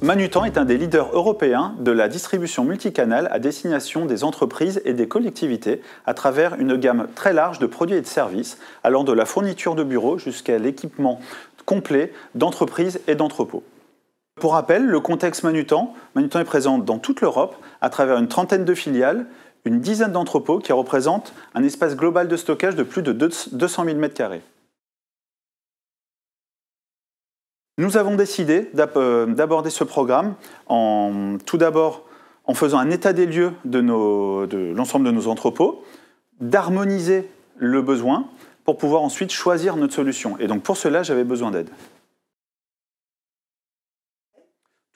Manutan est un des leaders européens de la distribution multicanale à destination des entreprises et des collectivités à travers une gamme très large de produits et de services, allant de la fourniture de bureaux jusqu'à l'équipement complet d'entreprises et d'entrepôts. Pour rappel, le contexte Manutan, Manutan est présent dans toute l'Europe à travers une trentaine de filiales, une dizaine d'entrepôts qui représentent un espace global de stockage de plus de 200 000 m2. Nous avons décidé euh, d'aborder ce programme en, tout d'abord en faisant un état des lieux de, de l'ensemble de nos entrepôts, d'harmoniser le besoin pour pouvoir ensuite choisir notre solution. Et donc pour cela, j'avais besoin d'aide.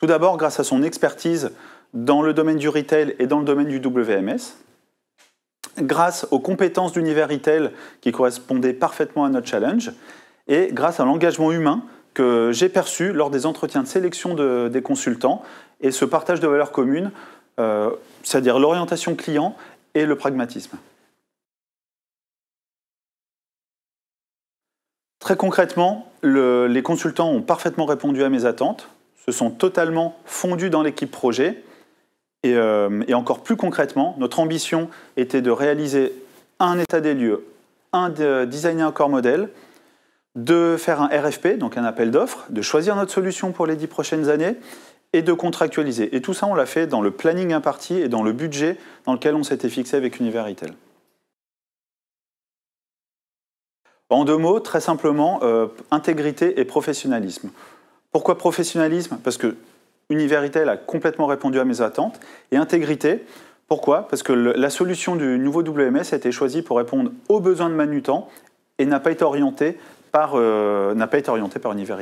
Tout d'abord, grâce à son expertise dans le domaine du retail et dans le domaine du WMS, grâce aux compétences d'univers retail qui correspondaient parfaitement à notre challenge, et grâce à l'engagement humain que j'ai perçu lors des entretiens de sélection des consultants et ce partage de valeurs communes, euh, c'est-à-dire l'orientation client et le pragmatisme. Très concrètement, les consultants ont parfaitement répondu à mes attentes, se sont totalement fondus dans l'équipe projet. Et, euh, encore plus concrètement, notre ambition était de réaliser un état des lieux, un de, designer un corps modèle, de faire un RFP, donc un appel d'offres, de choisir notre solution pour les dix prochaines années et de contractualiser. Et tout ça, on l'a fait dans le planning imparti et dans le budget dans lequel on s'était fixé avec Univers Retail. En deux mots, très simplement, euh, intégrité et professionnalisme. Pourquoi professionnalisme? Parce que Univers Retail a complètement répondu à mes attentes. Et intégrité, pourquoi? Parce que la solution du nouveau WMS a été choisie pour répondre aux besoins de Manutan et n'a pas été orientée par, euh, n'a pas été orienté par Univers.